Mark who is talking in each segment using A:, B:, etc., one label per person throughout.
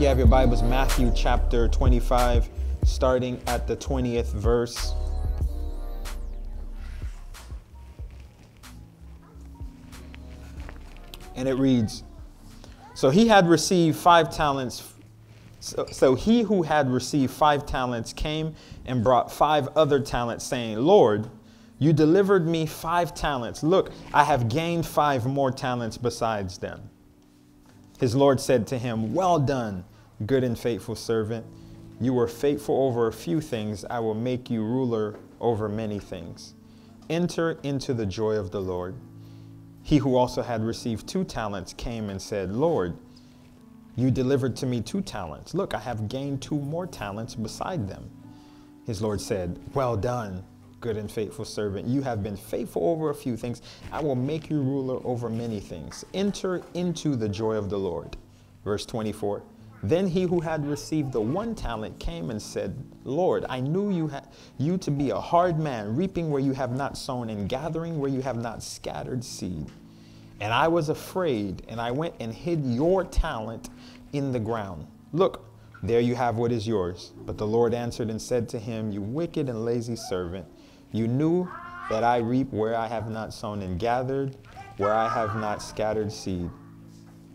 A: You have your Bibles, Matthew chapter 25, starting at the 20th verse. And it reads So he had received five talents. So, so he who had received five talents came and brought five other talents, saying, Lord, you delivered me five talents. Look, I have gained five more talents besides them. His Lord said to him, Well done, good and faithful servant. You were faithful over a few things. I will make you ruler over many things. Enter into the joy of the Lord. He who also had received two talents came and said, Lord, you delivered to me two talents. Look, I have gained two more talents beside them. His Lord said, Well done, good and faithful servant. You have been faithful over a few things. I will make you ruler over many things. Enter into the joy of the Lord. Verse 24. Then he who had received the one talent came and said, Lord, I knew you, you to be a hard man, reaping where you have not sown and gathering where you have not scattered seed. And I was afraid, and I went and hid your talent in the ground. Look, there you have what is yours. But the Lord answered and said to him, You wicked and lazy servant, you knew that I reap where I have not sown and gathered where I have not scattered seed.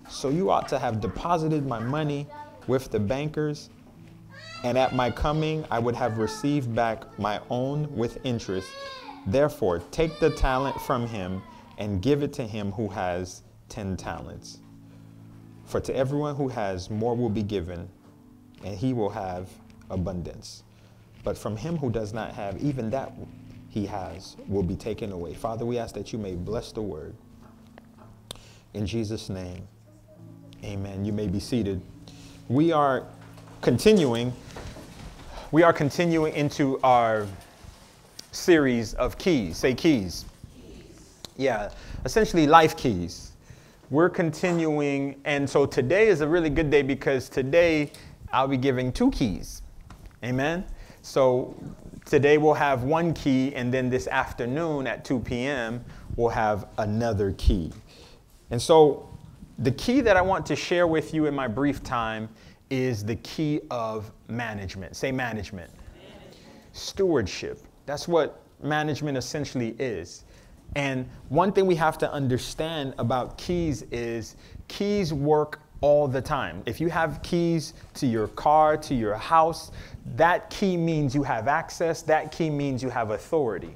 A: So you ought to have deposited my money with the bankers, and at my coming I would have received back my own with interest. Therefore, take the talent from him and give it to him who has ten talents. For to everyone who has, more will be given, and he will have abundance. But from him who does not have, even that he has will be taken away. Father, we ask that you may bless the word. In Jesus' name, amen. You may be seated. We are continuing, we are continuing into our series of keys. Say keys. Yeah, essentially life keys. We're continuing, and so today is a really good day because today I'll be giving two keys. Amen. So today we'll have one key, and then this afternoon at 2 p.m., we'll have another key. And so the key that I want to share with you in my brief time is the key of management. Say management. management. Stewardship. That's what management essentially is. And one thing we have to understand about keys is keys work all the time. If you have keys to your car, to your house, that key means you have access, that key means you have authority.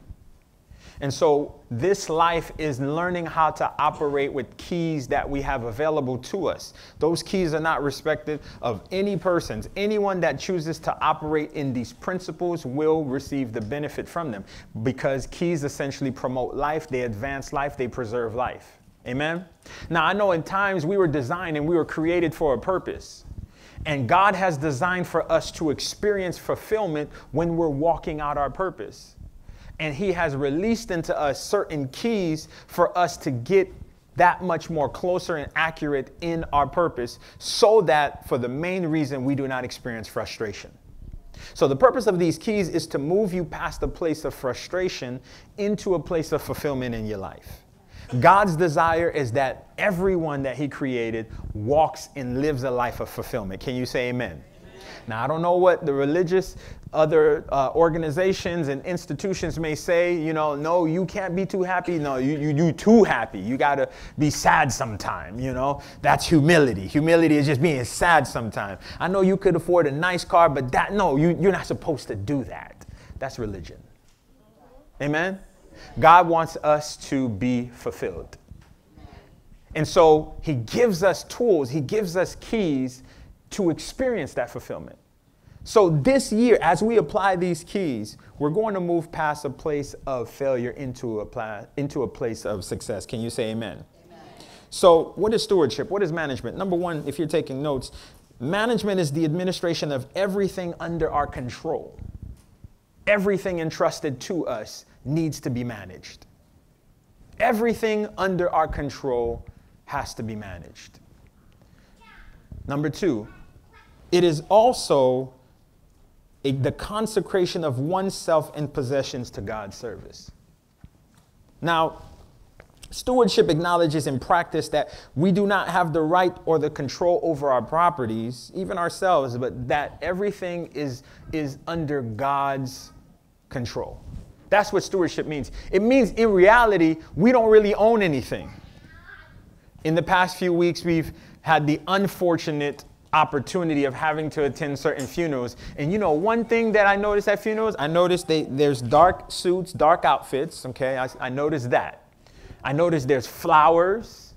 A: And so this life is learning how to operate with keys that we have available to us. Those keys are not respected of any persons. Anyone that chooses to operate in these principles will receive the benefit from them because keys essentially promote life, they advance life, they preserve life. Amen. Now I know in times we were designed and we were created for a purpose. And God has designed for us to experience fulfillment when we're walking out our purpose and He has released into us certain keys for us to get that much more closer and accurate in our purpose so that for the main reason we do not experience frustration. So, the purpose of these keys is to move you past a place of frustration into a place of fulfillment in your life. God's desire is that everyone that He created walks and lives a life of fulfillment. Can you say amen? Now, I don't know what the religious other uh, organizations and institutions may say, you know, no, you can't be too happy. No, you, you, you too happy. You got to be sad sometime, you know. That's humility. Humility is just being sad sometime. I know you could afford a nice car, but that, no, you, you're not supposed to do that. That's religion. Amen? God wants us to be fulfilled. And so he gives us tools, he gives us keys to experience that fulfillment. So this year, as we apply these keys, we're going to move past a place of failure into a, pla- into a place of success. Can you say amen? amen? So, what is stewardship? What is management? Number one, if you're taking notes, management is the administration of everything under our control. Everything entrusted to us needs to be managed. Everything under our control has to be managed. Number two, it is also a, the consecration of oneself and possessions to God's service. Now, Stewardship acknowledges in practice that we do not have the right or the control over our properties, even ourselves, but that everything is, is under God's control. That's what stewardship means. It means in reality, we don't really own anything. In the past few weeks, we've had the unfortunate opportunity of having to attend certain funerals. And you know, one thing that I noticed at funerals, I noticed they, there's dark suits, dark outfits, okay? I, I noticed that. I noticed there's flowers.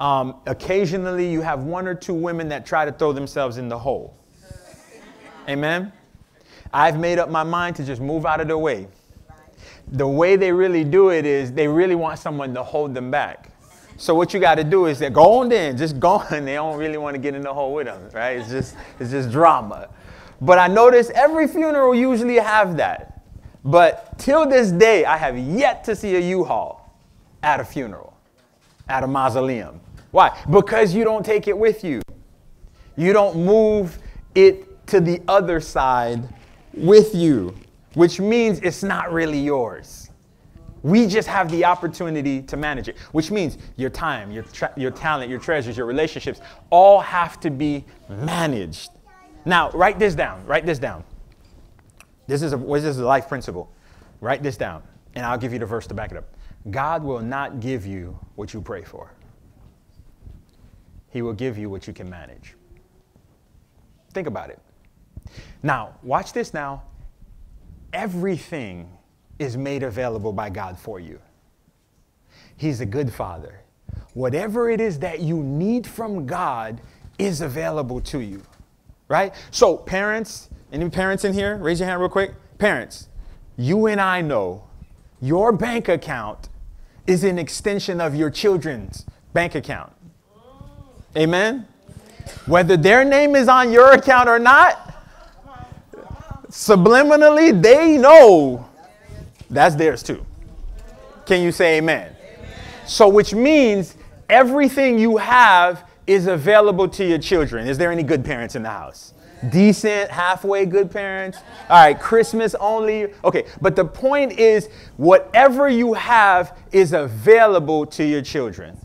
A: Um, occasionally, you have one or two women that try to throw themselves in the hole. Amen? I've made up my mind to just move out of the way. The way they really do it is they really want someone to hold them back. So what you got to do is they go on then, just go on. They don't really want to get in the hole with them, right? It's just it's just drama. But I notice every funeral usually have that. But till this day, I have yet to see a U-Haul at a funeral, at a mausoleum. Why? Because you don't take it with you. You don't move it to the other side with you, which means it's not really yours. We just have the opportunity to manage it, which means your time, your, your talent, your treasures, your relationships all have to be managed. Now, write this down. Write this down. This is a, this is a life principle. Write this down, and I'll give you the verse to back it up. God will not give you what you pray for. He will give you what you can manage. Think about it. Now, watch this now. Everything is made available by God for you. He's a good father. Whatever it is that you need from God is available to you. Right? So, parents, any parents in here? Raise your hand real quick. Parents, you and I know your bank account is an extension of your children's bank account. Amen? Whether their name is on your account or not, subliminally, they know that's theirs too. Can you say amen? amen? So, which means everything you have is available to your children. Is there any good parents in the house? decent, halfway good parents. All right, Christmas only. Okay, but the point is whatever you have is available to your children.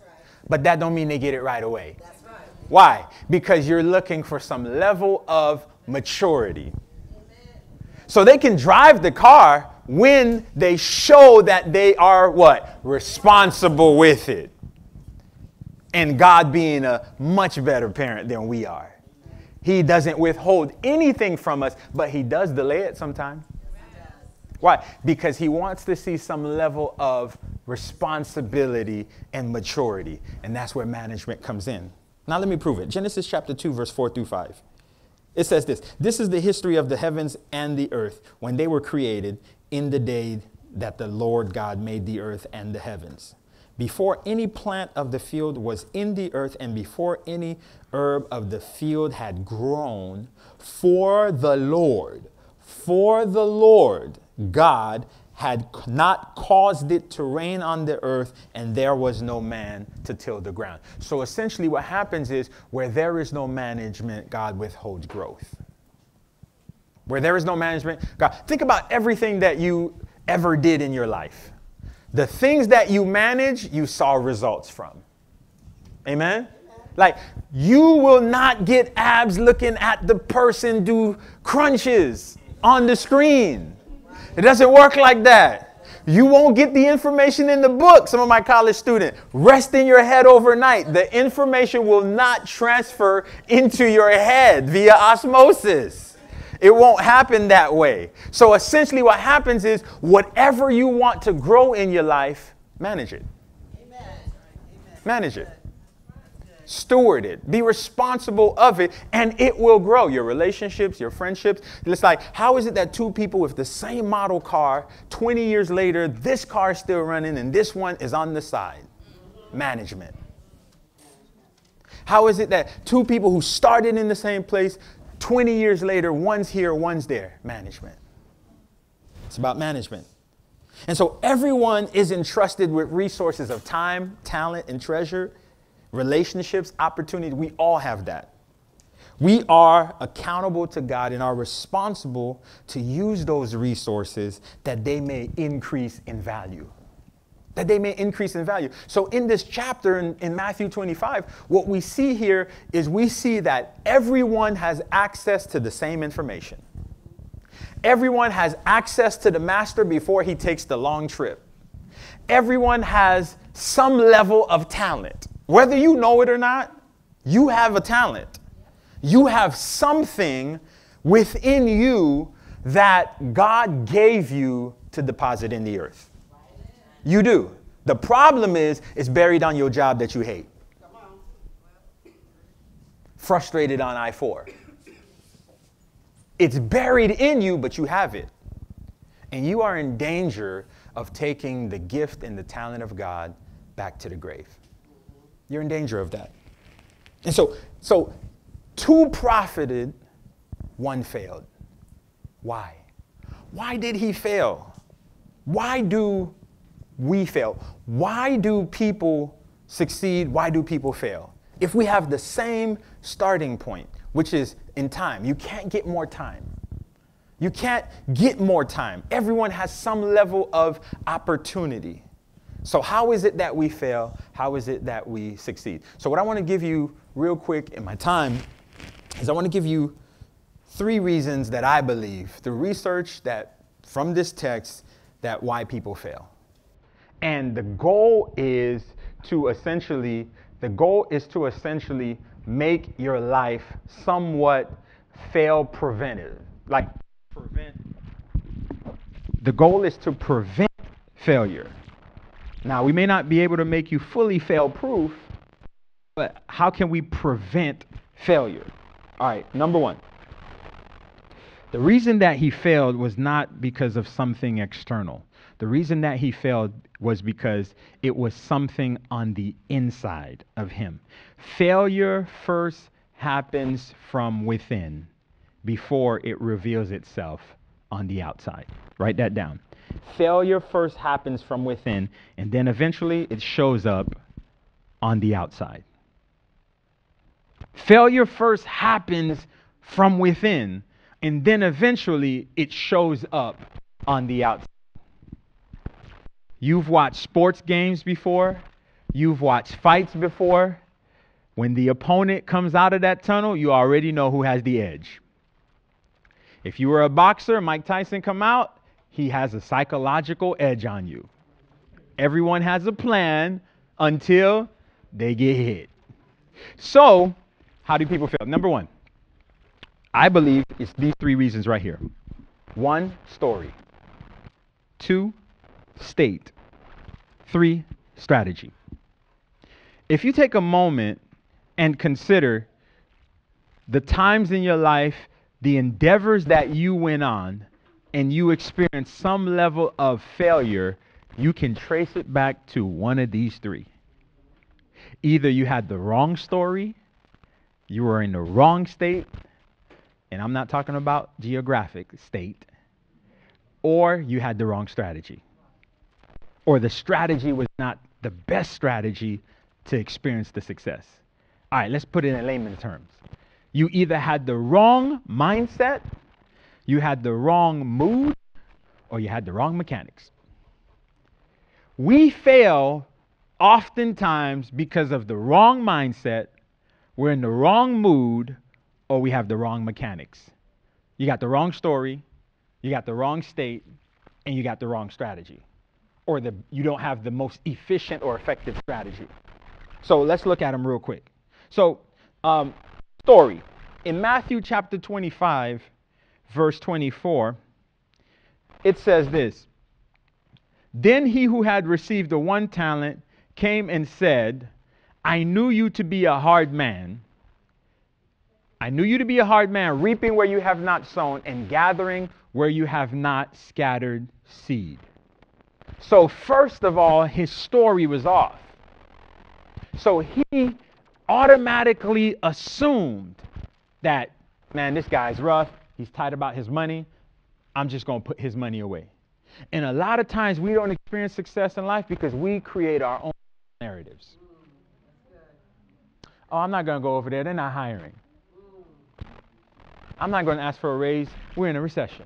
A: But that don't mean they get it right away. Why? Because you're looking for some level of maturity. So they can drive the car when they show that they are what? Responsible with it. And God being a much better parent than we are. He doesn't withhold anything from us, but He does delay it sometimes. Why? Because He wants to see some level of responsibility and maturity. And that's where management comes in. Now, let me prove it. Genesis chapter 2, verse 4 through 5. It says this This is the history of the heavens and the earth when they were created in the day that the Lord God made the earth and the heavens. Before any plant of the field was in the earth, and before any herb of the field had grown, for the Lord, for the Lord God had not caused it to rain on the earth, and there was no man to till the ground. So essentially, what happens is where there is no management, God withholds growth. Where there is no management, God, think about everything that you ever did in your life the things that you manage, you saw results from. Amen? Like, you will not get abs looking at the person do crunches on the screen. It doesn't work like that. You won't get the information in the book. Some of my college students, rest in your head overnight. The information will not transfer into your head via osmosis. It won't happen that way. So essentially, what happens is whatever you want to grow in your life, manage it. Amen. Manage it. Steward it. Be responsible of it, and it will grow. Your relationships, your friendships. It's like, how is it that two people with the same model car, 20 years later, this car is still running and this one is on the side? Management. How is it that two people who started in the same place, 20 years later, one's here, one's there. Management. It's about management. And so everyone is entrusted with resources of time, talent, and treasure, relationships, opportunity. We all have that. We are accountable to God and are responsible to use those resources that they may increase in value. that they may increase in value. So, in this chapter in, in, Matthew 25, what we see here is we see that everyone has access to the same information. Everyone has access to the master before he takes the long trip. Everyone has some level of talent. Whether you know it or not, you have a talent. You have something within you that God gave you to deposit in the earth. You do. The problem is, it's buried on your job that you hate. Frustrated on I 4. It's buried in you, but you have it. And you are in danger of taking the gift and the talent of God back to the grave. You're in danger of that. And so, so two profited, one failed. Why? Why did he fail? Why do we fail? Why do people succeed? Why do people fail? If we have the same starting point, which is in time, you can't get more time. You can't get more time. Everyone has some level of opportunity. So, how is it that we fail? How is it that we succeed? So, what I want to give you real quick in my time is I want to give you three reasons that I believe, through research that from this text, that why people fail. And the goal is to essentially, the goal is to essentially make your life somewhat fail preventive. Like prevent. The goal is to prevent failure. Now, we may not be able to make you fully fail proof, but how can we prevent failure? All right, number one. The reason that he failed was not because of something external. The reason that he failed was because it was something on the inside of him. Failure first happens from within before it reveals itself on the outside. Write that down. Failure first happens from within, and then eventually it shows up on the outside. Failure first happens from within, and then eventually it shows up on the outside. You've watched sports games before, you've watched fights before. When the opponent comes out of that tunnel, you already know who has the edge. If you were a boxer, Mike Tyson come out, he has a psychological edge on you. Everyone has a plan until they get hit. So, how do people feel? Number one, I believe it's these three reasons right here. One, story. Two, state. Three, strategy. If you take a moment and consider the times in your life the endeavors that you went on and you experienced some level of failure, you can trace it back to one of these three. Either you had the wrong story, you were in the wrong state, and I'm not talking about geographic state, or you had the wrong strategy. Or the strategy was not the best strategy to experience the success. All right, let's put it in layman's terms. You either had the wrong mindset, you had the wrong mood, or you had the wrong mechanics. We fail oftentimes because of the wrong mindset, we're in the wrong mood, or we have the wrong mechanics. You got the wrong story, you got the wrong state, and you got the wrong strategy. Or the, you don't have the most efficient or effective strategy. So let's look at them real quick. So, um, story. In Matthew chapter 25, verse 24, it says this Then he who had received the one talent came and said, I knew you to be a hard man. I knew you to be a hard man, reaping where you have not sown and gathering where you have not scattered seed. So, first of all, his story was off. So he automatically assumed that, man, this guy's rough. He's tight about his money. I'm just going to put his money away. And a lot of times we don't experience success in life because we create our own narratives. Oh, I'm not going to go over there. They're not hiring. I'm not going to ask for a raise. We're in a recession.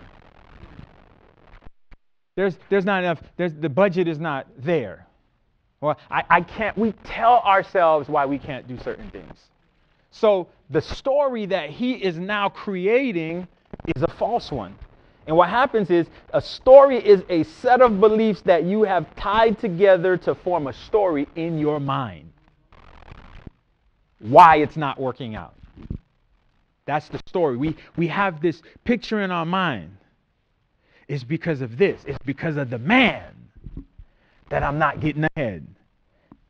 A: There's, there's not enough, there's, the budget is not there. Well, I, I can't, we tell ourselves why we can't do certain things. So the story that he is now creating is a false one. And what happens is a story is a set of beliefs that you have tied together to form a story in your mind. Why it's not working out. That's the story. We, we have this picture in our mind. It's because of this, it's because of the man that I'm not getting ahead.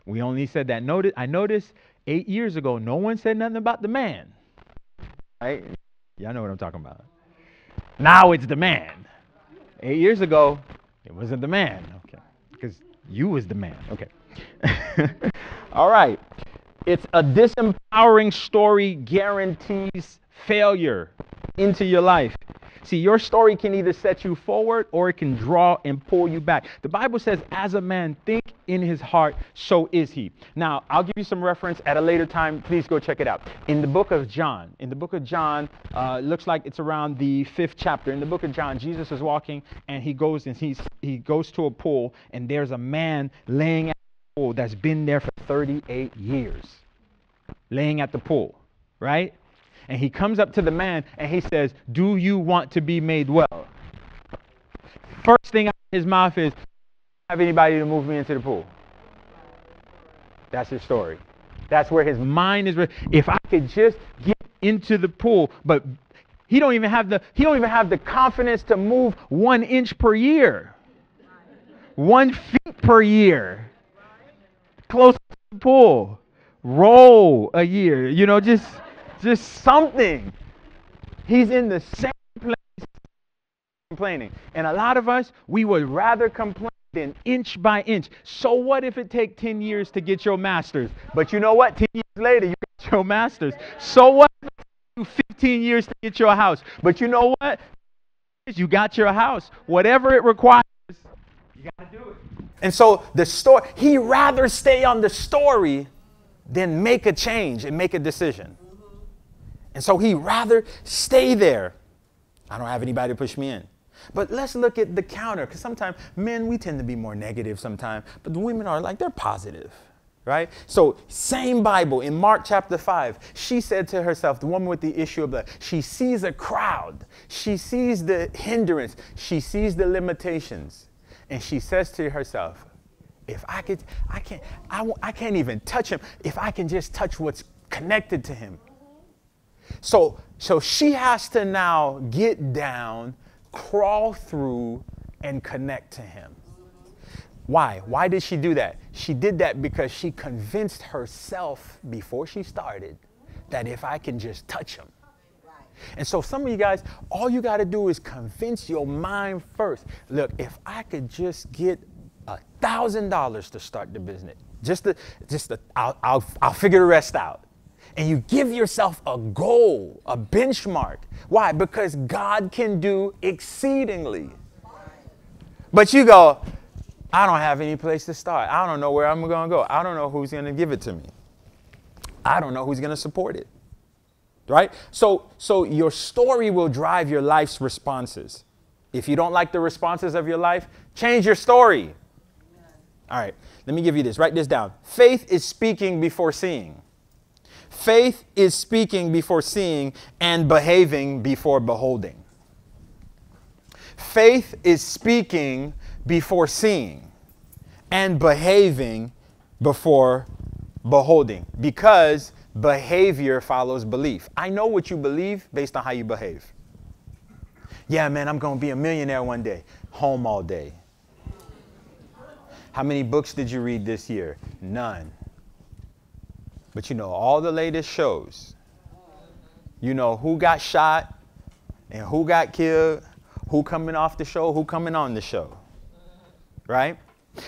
A: We only said that. Notice, I noticed eight years ago, no one said nothing about the man. Right? Y'all know what I'm talking about. Now it's the man. Eight years ago, it wasn't the man. Okay. Because you was the man. Okay. All right. It's a disempowering story guarantees failure into your life. See, your story can either set you forward or it can draw and pull you back. The Bible says, as a man think in his heart, so is he. Now, I'll give you some reference at a later time. Please go check it out. In the book of John, in the book of John, uh, looks like it's around the fifth chapter. In the book of John, Jesus is walking and he goes and he's, he goes to a pool and there's a man laying at the pool that's been there for 38 years. Laying at the pool, right? And he comes up to the man and he says, Do you want to be made well? First thing out of his mouth is, Have anybody to move me into the pool? That's his story. That's where his mind is. If I could just get into the pool, but he don't even have the he don't even have the confidence to move one inch per year, one feet per year, close to the pool, roll a year. You know, just just something. He's in the same place complaining. And a lot of us, we would rather complain than inch by inch. So what if it take 10 years to get your master's? But you know what? 10 years later, you got your master's. So what if it you 15 years to get your house? But you know what? You got your house. Whatever it requires, you got to do it. And so the story, he rather stay on the story than make a change and make a decision. And so he rather stay there. I don't have anybody to push me in. But let's look at the counter, because sometimes men, we tend to be more negative sometimes, but the women are like, they're positive, right? So, same Bible in Mark chapter 5, she said to herself, the woman with the issue of blood, she sees a crowd, she sees the hindrance, she sees the limitations, and she says to herself, if I could, I can't, I, I can't even touch him. If I can just touch what's connected to him, so, so she has to now get down, crawl through, and connect to him. Why? Why did she do that? She did that because she convinced herself before she started that if I can just touch him. And so some of you guys, all you got to do is convince your mind first. Look, if I could just get a thousand dollars to start the business, just the, just the, I'll, I'll, I'll figure the rest out and you give yourself a goal, a benchmark. Why? Because God can do exceedingly. But you go, I don't have any place to start. I don't know where I'm going to go. I don't know who's going to give it to me. I don't know who's going to support it. Right? So so your story will drive your life's responses. If you don't like the responses of your life, change your story. All right. Let me give you this. Write this down. Faith is speaking before seeing. Faith is speaking before seeing and behaving before beholding. Faith is speaking before seeing and behaving before beholding because behavior follows belief. I know what you believe based on how you behave. Yeah, man, I'm going to be a millionaire one day. Home all day. How many books did you read this year? None. But you know all the latest shows. You know who got shot and who got killed, who coming off the show, who coming on the show. Right?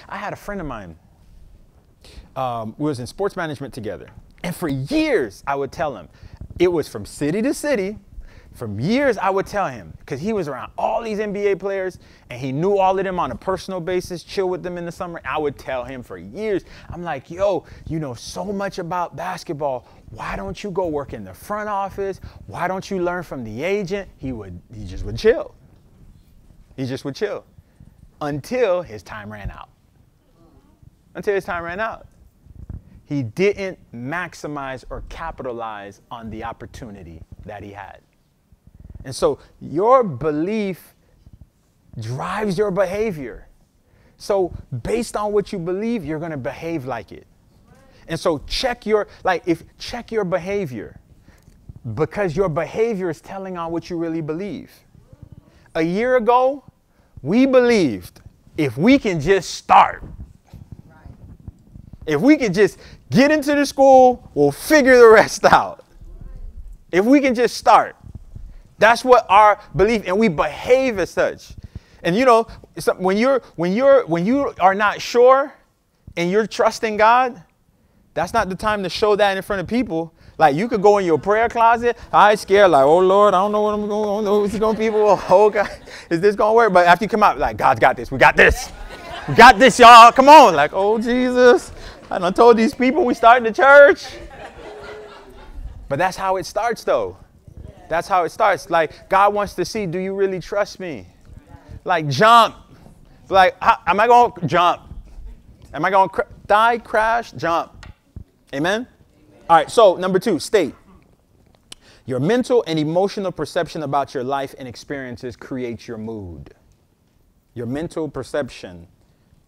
A: I had a friend of mine. Um, we was in sports management together. And for years, I would tell him, it was from city to city, for years, I would tell him, because he was around all these NBA players and he knew all of them on a personal basis, chill with them in the summer. I would tell him for years, I'm like, yo, you know so much about basketball. Why don't you go work in the front office? Why don't you learn from the agent? He would, he just would chill. He just would chill until his time ran out. until his time ran out. He didn't maximize or capitalize on the opportunity that he had. And so your belief drives your behavior. So based on what you believe, you're going to behave like it. And so check your like if check your behavior because your behavior is telling on what you really believe. A year ago, we believed if we can just start, if we can just get into the school, we'll figure the rest out. If we can just start. That's what our belief, and we behave as such. And you know, when you're when you're when you are not sure and you're trusting God, that's not the time to show that in front of people. Like you could go in your prayer closet, I scared, like, oh Lord, I don't know what I'm going, I don't know what's going to people. Oh God, is this gonna work? But after you come out, like, God's got this, we got this. We got this, y'all. Come on. Like, oh Jesus. I told these people we starting the church. But that's how it starts though. That's how it starts. Like God wants to see, do you really trust me? Like jump. Like, am I going to jump? Am I going to cr- die, crash, jump? Amen? All right, so number two, state. Your mental and emotional perception about your life and experiences creates your mood. Your mental perception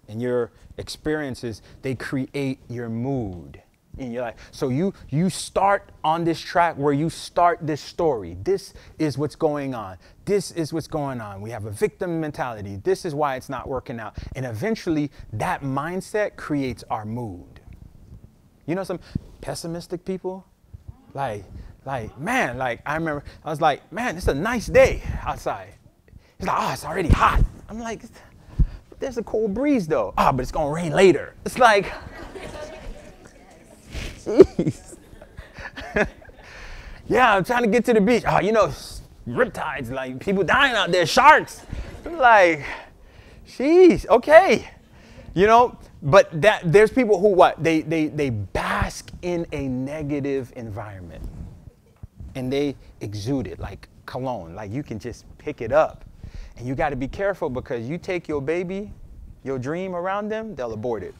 A: and your experiences, they create your mood in your life. So you you start on this track where you start this story. This is what's going on. This is what's going on. We have a victim mentality. This is why it's not working out. And eventually that mindset creates our mood. You know some pessimistic people? Like, like, man, like I remember I was like, man, it's a nice day outside. He's like, oh, it's already hot. I'm like, there's a cool breeze though. Ah, oh, but it's gonna rain later. It's like, jeez. yeah, I'm trying to get to the beach. Oh, you know, riptides, like people dying out there, sharks. I'm like, jeez, okay. You know, but that there's people who what they they they bask in a negative environment and they exude it like cologne like you can just pick it up and you got to be careful because you take your baby your dream around them they'll abort it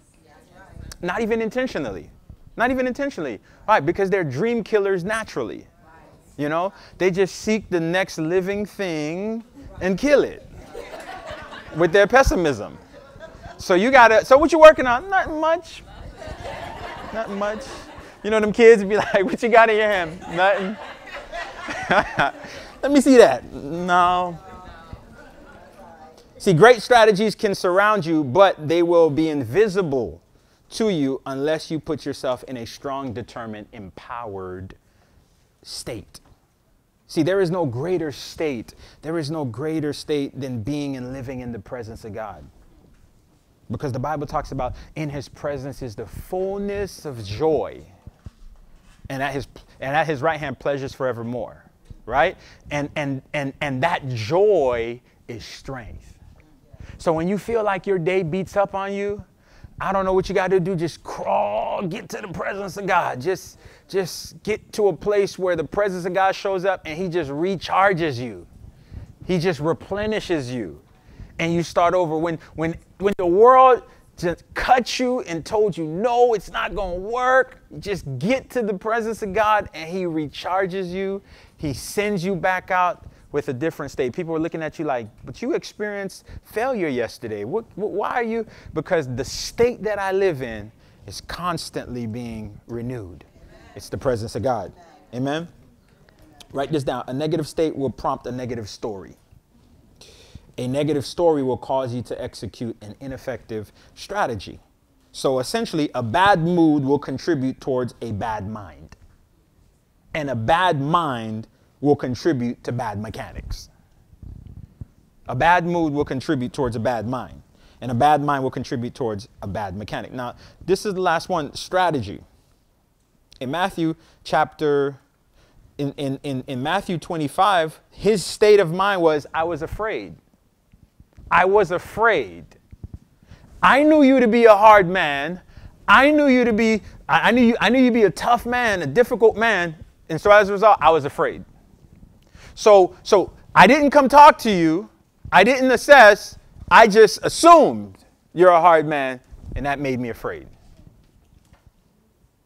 A: not even intentionally not even intentionally right because they're dream killers naturally you know they just seek the next living thing and kill it with their pessimism so you gotta. So what you working on? Not much. Not much. You know them kids be like, "What you got in your hand?" Nothing. Let me see that. No. See, great strategies can surround you, but they will be invisible to you unless you put yourself in a strong, determined, empowered state. See, there is no greater state. There is no greater state than being and living in the presence of God. Because the Bible talks about in his presence is the fullness of joy. And at his and at his right hand pleasures forevermore. Right? And and and and that joy is strength. So when you feel like your day beats up on you, I don't know what you got to do. Just crawl, get to the presence of God. Just, just get to a place where the presence of God shows up and He just recharges you. He just replenishes you and you start over. When, when, when the world just cut you and told you, no, it's not going to work, just get to the presence of God and He recharges you. He sends you back out with a different state. People are looking at you like, but you experienced failure yesterday. What, why are you? Because the state that I live in is constantly being renewed. It's the presence of God. Amen? Write this down. A negative state will prompt a negative story. A negative story will cause you to execute an ineffective strategy. So essentially, a bad mood will contribute towards a bad mind. And a bad mind will contribute to bad mechanics. A bad mood will contribute towards a bad mind. And a bad mind will contribute towards a bad mechanic. Now, this is the last one strategy. In Matthew chapter, in, in, in, in Matthew 25, his state of mind was, I was afraid. I was afraid. I knew you to be a hard man. I knew you to be, I knew you, I knew you to be a tough man, a difficult man. And so as a result, I was afraid. So, so I didn't come talk to you. I didn't assess. I just assumed you're a hard man And that made me afraid.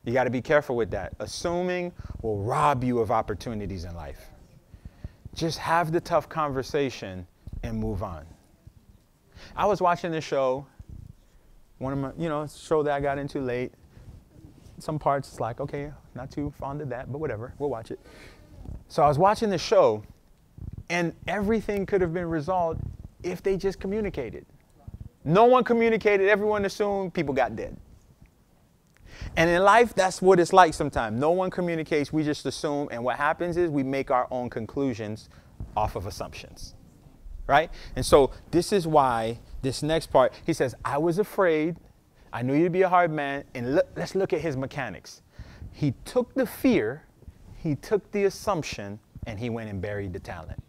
A: You got to be careful with that. Assuming will rob you of opportunities in life. Just have the tough conversation and move on. I was watching this show, one of my, you know, show that I got into late. Some parts, it's like, okay, not too fond of that, but whatever, we'll watch it. So I was watching the show, and everything could have been resolved if they just communicated. No one communicated, everyone assumed people got dead. And in life, that's what it's like sometimes. No one communicates, we just assume, and what happens is we make our own conclusions off of assumptions. Right? And so this is why this next part, he says, I was afraid. I knew you'd be a hard man. And look, let's look at his mechanics. He took the fear, he took the assumption, and he went and buried the talent.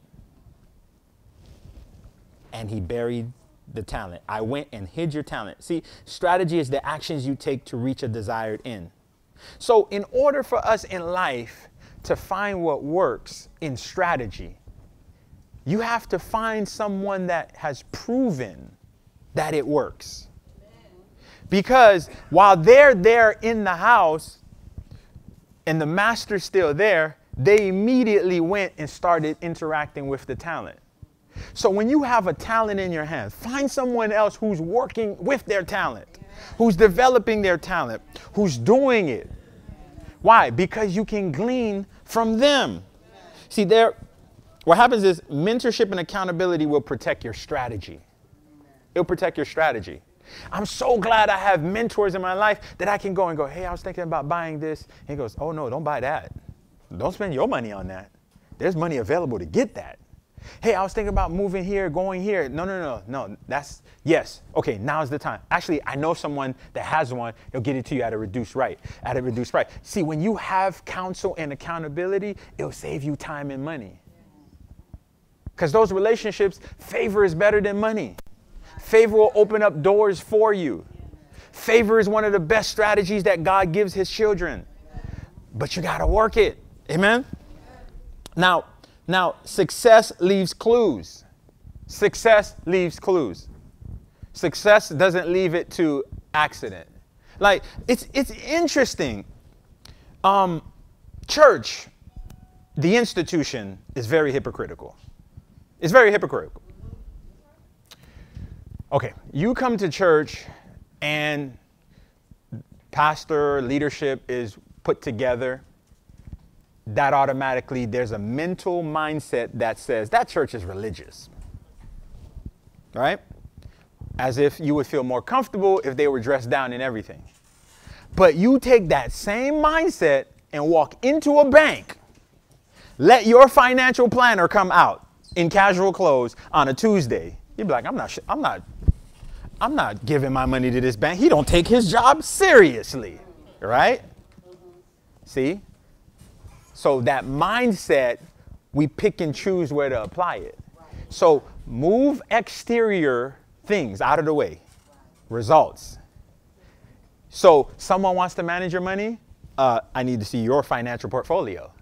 A: And he buried the talent. I went and hid your talent. See, strategy is the actions you take to reach a desired end. So, in order for us in life to find what works in strategy, you have to find someone that has proven that it works. Because while they're there in the house and the master's still there, they immediately went and started interacting with the talent. So when you have a talent in your hands, find someone else who's working with their talent, who's developing their talent, who's doing it. Why? Because you can glean from them. See, there, what happens is mentorship and accountability will protect your strategy. It'll protect your strategy. I'm so glad I have mentors in my life that I can go and go, hey, I was thinking about buying this. And he goes, oh no, don't buy that. Don't spend your money on that. There's money available to get that. Hey, I was thinking about moving here, going here. No, no, no, no. That's yes. Okay, now's the time. Actually, I know someone that has one. He'll get it to you at a reduced rate. At a reduced price. See, when you have counsel and accountability, it'll save you time and money. Because those relationships, favor is better than money. Favor will open up doors for you. Favor is one of the best strategies that God gives his children. But you got to work it. Amen. Now, now, success leaves clues. Success leaves clues. Success doesn't leave it to accident. Like it's it's interesting. Um, church, the institution, is very hypocritical. It's very hypocritical. Okay, you come to church and pastor leadership is put together that automatically there's a mental mindset that says that church is religious. Right? As if you would feel more comfortable if they were dressed down in everything. But you take that same mindset and walk into a bank, let your financial planner come out in casual clothes on a Tuesday. You'd be like, I'm not, I'm not, I'm not giving my money to this bank. He don't take his job seriously, right? See, so that mindset, we pick and choose where to apply it. So move exterior things out of the way. Results. So someone wants to manage your money. Uh, I need to see your financial portfolio.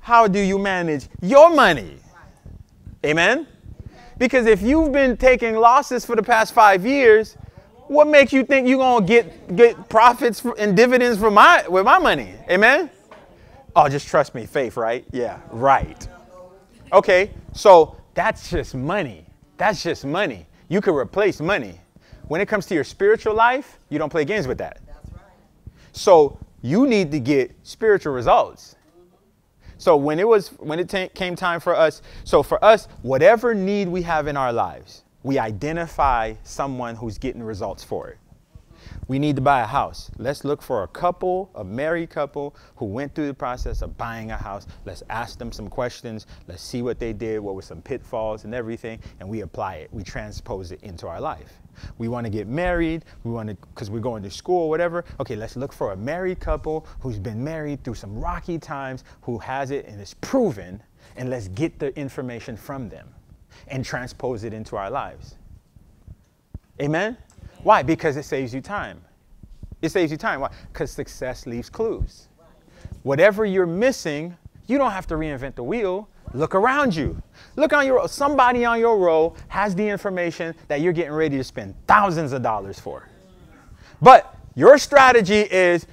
A: How do you manage your money? Amen? Because if you've been taking losses for the past five years, what makes you think you're gonna get get profits and dividends from my with my money? Amen. Oh, just trust me, faith, right? Yeah, right. Okay, so that's just money. That's just money. You can replace money. When it comes to your spiritual life, you don't play games with that. So you need to get spiritual results. So when it was when it t- came time for us, so for us, whatever need we have in our lives, we identify someone who's getting results for it we need to buy a house. Let's look for a couple, a married couple who went through the process of buying a house. Let's ask them some questions. Let's see what they did, what were some pitfalls and everything, and we apply it. We transpose it into our life. We want to get married. We want to, because we're going to school or whatever. Okay, let's look for a married couple who's been married through some rocky times, who has it and is proven, and let's get the information from them and transpose it into our lives. Amen? Why? Because it saves you time. It saves you time. Why? Because success leaves clues. Whatever you're missing, you don't have to reinvent the wheel. Look around you. Look on your somebody on your row has the information that you're getting ready to spend thousands of dollars for. But your strategy is,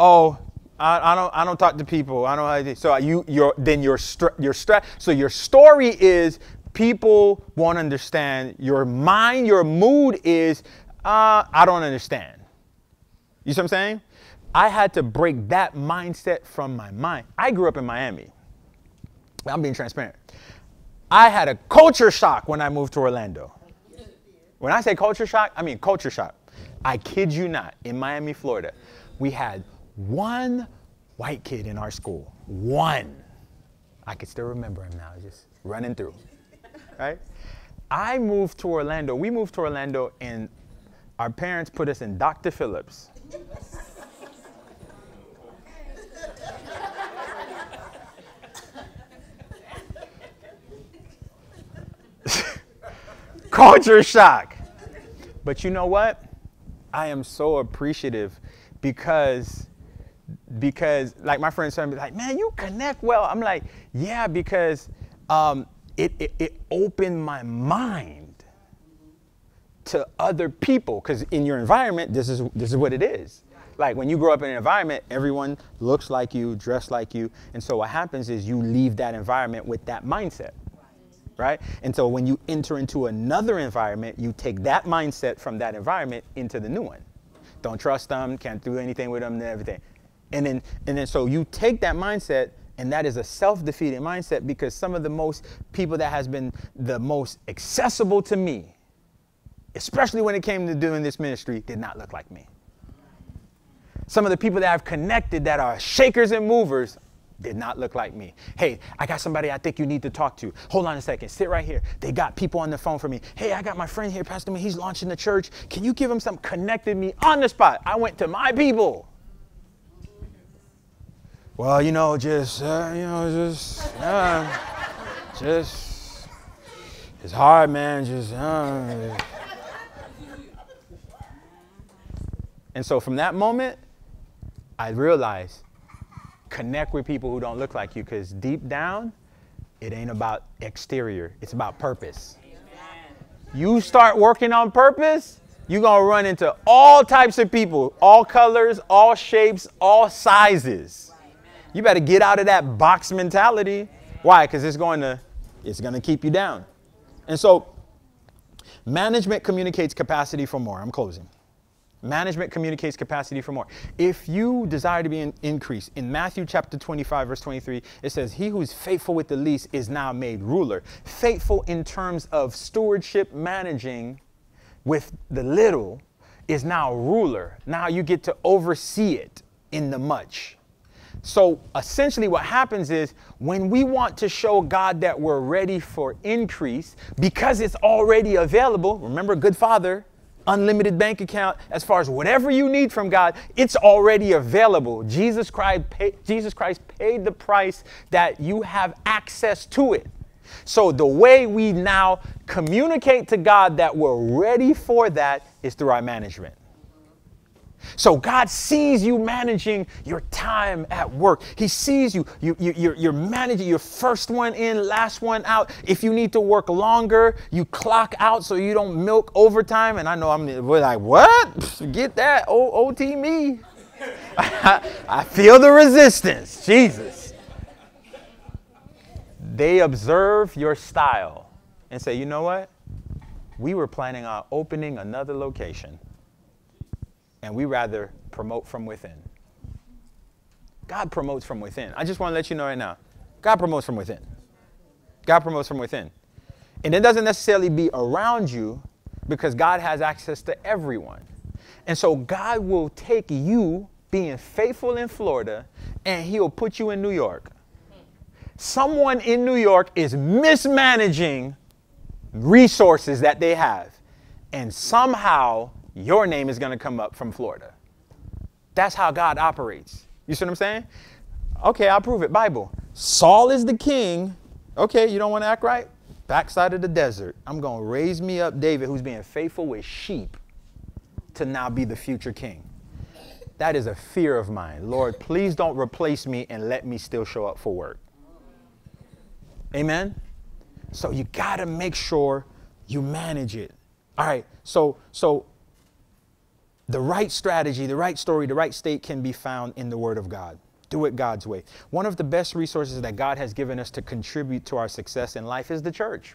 A: oh, I, I, don't I don't talk to people. I don't so you your then your str- your stra- so your story is people won't understand. Your mind, your mood is uh, I don't understand. You see what I'm saying? I had to break that mindset from my mind. I grew up in Miami. I'm being transparent. I had a culture shock when I moved to Orlando. When I say culture shock, I mean culture shock. I kid you not, in Miami, Florida, we had one white kid in our school. One. I can still remember him now, just running through. Right? I moved to Orlando. We moved to Orlando, and our parents put us in Dr. Phillips. Culture shock. But you know what? I am so appreciative because because like my friends told me like man you connect well i'm like yeah because um, it, it, it opened my mind to other people because in your environment this is this is what it is like when you grow up in an environment everyone looks like you dressed like you and so what happens is you leave that environment with that mindset right? And so when you enter into another environment, you take that mindset from that environment into the new one. Don't trust them, can't do anything with them, and everything. And then, and then so you take that mindset, and that is a self-defeating mindset because some of the most people that has been the most accessible to me, especially when it came to doing this ministry, did not look like me. Some of the people that I've connected that are shakers and movers did not look like me. Hey, I got somebody I think you need to talk to. Hold on a second. Sit right here. They got people on the phone for me. Hey, I got my friend here, Pastor Me. He's launching the church. Can you give him some? Connected me on the spot. I went to my people. Well, you know, just, uh, you know, just, uh, just, it's hard, man. Just, uh. And so from that moment, I realized connect with people who don't look like you because deep down, it ain't about exterior, it's about purpose. You start working on purpose, you're going to run into all types of people, all colors, all shapes, all sizes. You better get out of that box mentality. Why? Because it's going to it's going to keep you down. And so management communicates capacity for more. I'm closing. Management communicates capacity for more. If you desire to be in increase, in Matthew chapter 25, verse 23, it says, He who is faithful with the least is now made ruler. Faithful in terms of stewardship, managing with the little is now ruler. Now you get to oversee it in the much. So essentially, what happens is when we want to show God that we're ready for increase because it's already available, remember, good father unlimited bank account, as far as whatever you need from God, it's already available. Jesus Christ, pay, Jesus Christ paid the price that you have access to it. So the way we now communicate to God that we're ready for that is through our management. So God sees you managing your time at work. He sees you. you, you you're, you're managing your first one in, last one out. If you need to work longer, you clock out so you don't milk overtime. And I know I'm we're like, what? Get that. O- OT me. I feel the resistance. Jesus. They observe your style and say, you know what? We were planning on opening another location and we rather promote from within. God promotes from within. I just want to let you know right now God promotes from within. God promotes from within. And it doesn't necessarily be around you because God has access to everyone. And so God will take you being faithful in Florida and he'll put you in New York. Someone in New York is mismanaging resources that they have. And somehow your name is going to come up from Florida. That's how God operates. You see what I'm saying? Okay, I'll prove it. Bible. Saul is the king. Okay, you don't want to act right? Backside of the desert. I'm going to raise me up David, who's being faithful with sheep, to now be the future king. That is a fear of mine. Lord, please don't replace me and let me still show up for work. Amen? So you got to make sure you manage it. All right, so so The right strategy, the right story, the right state can be found in the Word of God. Do it God's way. One of the best resources that God has given us to contribute to our success in life is the church.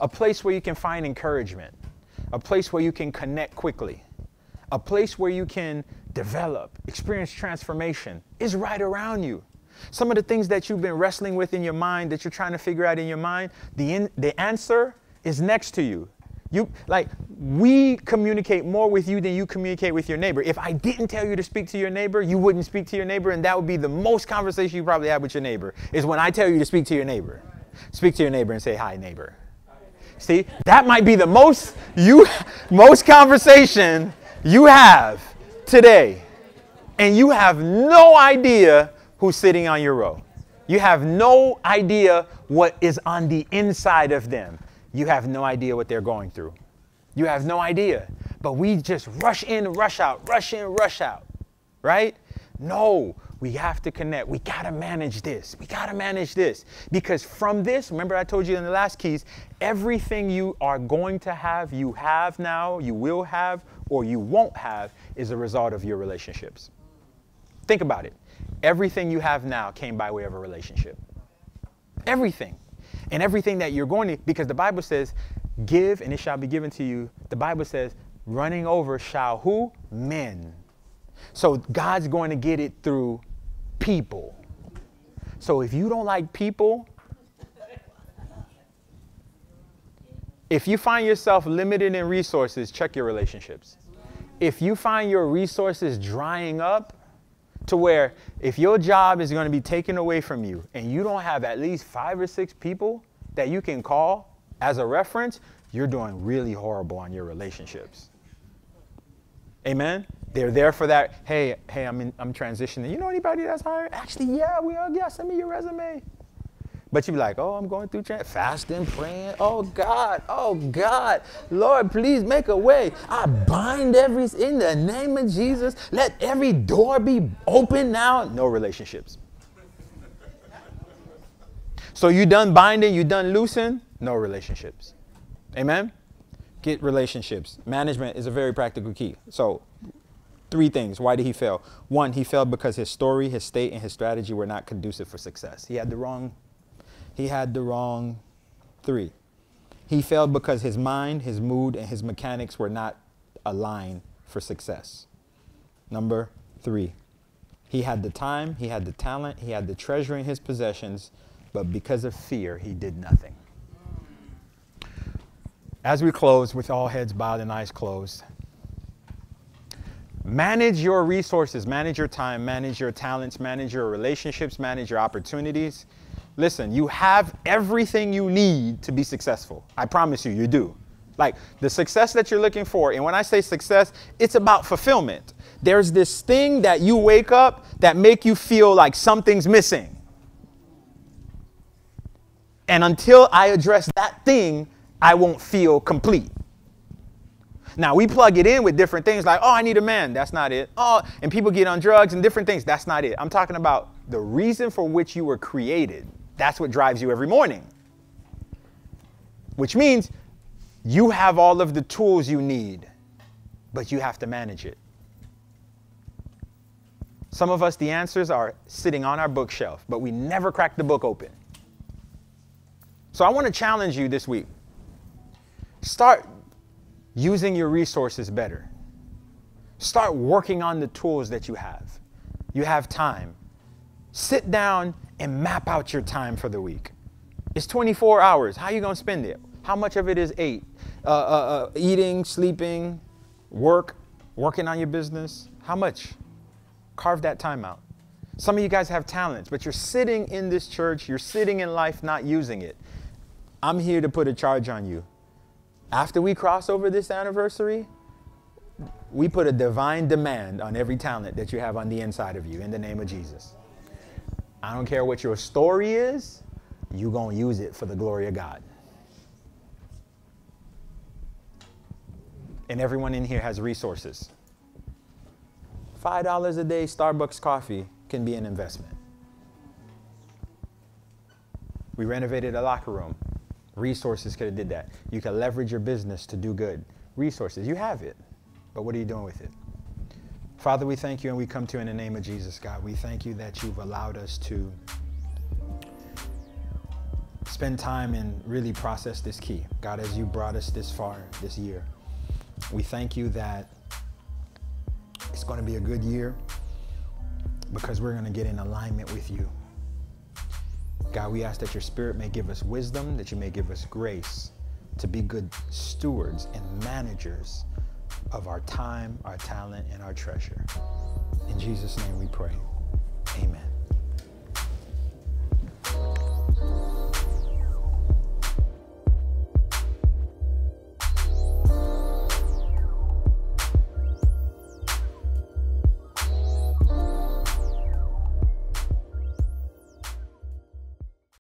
A: A place where you can find encouragement, a place where you can connect quickly, a place where you can develop, experience transformation is right around you. Some of the things that you've been wrestling with in your mind that you're trying to figure out in your mind, the, in, the answer is next to you. You like we communicate more with you than you communicate with your neighbor. If I didn't tell you to speak to your neighbor, you wouldn't speak to your neighbor, and that would be the most conversation you probably have with your neighbor. Is when I tell you to speak to your neighbor. Speak to your neighbor and say, "Hi, neighbor." See, that might be the most you most conversation you have today, and you have no idea who's sitting on your row. You have no idea what is on the inside of them you have no idea what they're going through. You have no idea. But we just rush in, rush out, rush in, rush out, right? No, we have to connect. We got to manage this. We got to manage this. Because from this, remember I told you in the last keys, everything you are going to have, you have now, you will have, or you won't have, is a result of your relationships. Think about it. Everything you have now came by way of a relationship. Everything and everything that you're going to, because the Bible says, give and it shall be given to you. The Bible says, running over shall who? Men. So God's going to get it through people. So if you don't like people, if you find yourself limited in resources, check your relationships. If you find your resources drying up, to where if your job is going to be taken away from you and you don't have at least five or six people that you can call as a reference, you're doing really horrible on your relationships. Amen. They're there for that. Hey, hey, I'm in, I'm transitioning. You know anybody that's hired? Actually, yeah, we are. Yeah, send me your resume. But you be like, oh, I'm going through trans- fasting, praying. Oh God, oh God, Lord, please make a way. I bind every in the name of Jesus. Let every door be open now. No relationships. So you done binding, you done loosing, no relationships. Amen. Get relationships. Management is a very practical key. So three things. Why did he fail? One, he failed because his story, his state, and his strategy were not conducive for success. He had the wrong he had the wrong three. He failed because his mind, his mood, and his mechanics were not aligned for success. Number three, he had the time, he had the talent, he had the treasure in his possessions, but because of fear, he did nothing. As we close with all heads bowed and eyes closed, manage your resources, manage your time, manage your talents, manage your relationships, manage your opportunities Listen, you have everything you need to be successful. I promise you, you do. Like the success that you're looking for, and when I say success, it's about fulfillment. There's this thing that you wake up that make you feel like something's missing. And until I address that thing, I won't feel complete. Now we plug it in with different things like, oh, I need a man. That's not it. Oh, and people get on drugs and different things. That's not it. I'm talking about the reason for which you were created that's what drives you every morning. Which means you have all of the tools you need, but you have to manage it. Some of us, the answers are sitting on our bookshelf, but we never crack the book open. So I want to challenge you this week. Start using your resources better. Start working on the tools that you have. You have time. Sit down and map out your time for the week. It's 24 hours. How are you going to spend it? How much of it is eight? Uh, uh, uh, eating, sleeping, work, working on your business? How much? Carve that time out. Some of you guys have talents, but you're sitting in this church, you're sitting in life not using it. I'm here to put a charge on you. After we cross over this anniversary, we put a divine demand on every talent that you have on the inside of you in the name of Jesus. I don't care what your story is, you're going to use it for the glory of God. And everyone in here has resources. $5 a day Starbucks coffee can be an investment. We renovated a locker room. Resources could have did that. You can leverage your business to do good. Resources, you have it. but what are you doing with it? Father, we thank you and we come to you in the name of Jesus, God. We thank you that you've allowed us to spend time and really process this key. God, as you brought us this far this year, we thank you that it's going to be a good year because we're going to get in alignment with you. God, we ask that your spirit may give us wisdom, that you may give us grace to be good stewards and managers of our time, our talent, and our treasure. In Jesus' name we pray. Amen.